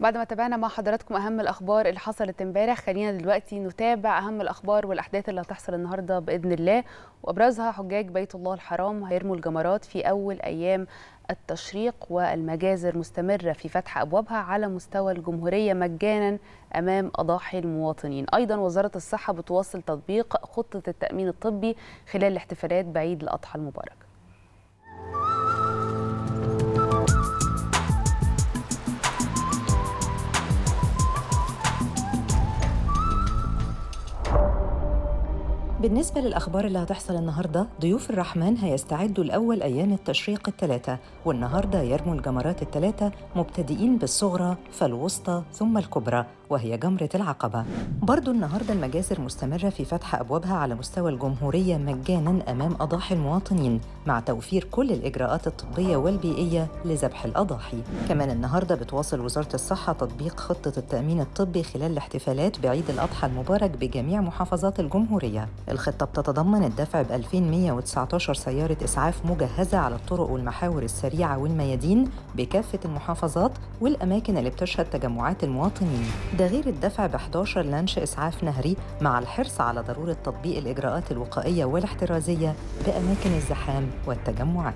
بعد ما تابعنا مع حضراتكم أهم الأخبار اللي حصلت امبارح خلينا دلوقتي نتابع أهم الأخبار والأحداث اللي هتحصل النهارده بإذن الله. وأبرزها حجاج بيت الله الحرام هيرموا الجمرات في أول أيام التشريق والمجازر مستمرة في فتح أبوابها على مستوى الجمهورية مجانا أمام أضاحي المواطنين. أيضا وزارة الصحة بتواصل تطبيق خطة التأمين الطبي خلال الاحتفالات بعيد الأضحى المبارك. بالنسبة للأخبار اللي هتحصل النهاردة ضيوف الرحمن هيستعدوا لأول أيام التشريق الثلاثة والنهاردة يرموا الجمرات الثلاثة مبتدئين بالصغرى فالوسطى ثم الكبرى. وهي جمرة العقبة. برضو النهاردة المجازر مستمرة في فتح أبوابها على مستوى الجمهورية مجانا أمام أضاحي المواطنين مع توفير كل الإجراءات الطبية والبيئية لذبح الأضاحي. كمان النهاردة بتواصل وزارة الصحة تطبيق خطة التأمين الطبي خلال الاحتفالات بعيد الأضحى المبارك بجميع محافظات الجمهورية. الخطة بتتضمن الدفع ب 2119 سيارة إسعاف مجهزة على الطرق والمحاور السريعة والميادين بكافة المحافظات والأماكن اللي بتشهد تجمعات المواطنين. ده غير الدفع ب 11 لانش إسعاف نهري مع الحرص على ضرورة تطبيق الإجراءات الوقائية والاحترازية بأماكن الزحام والتجمعات.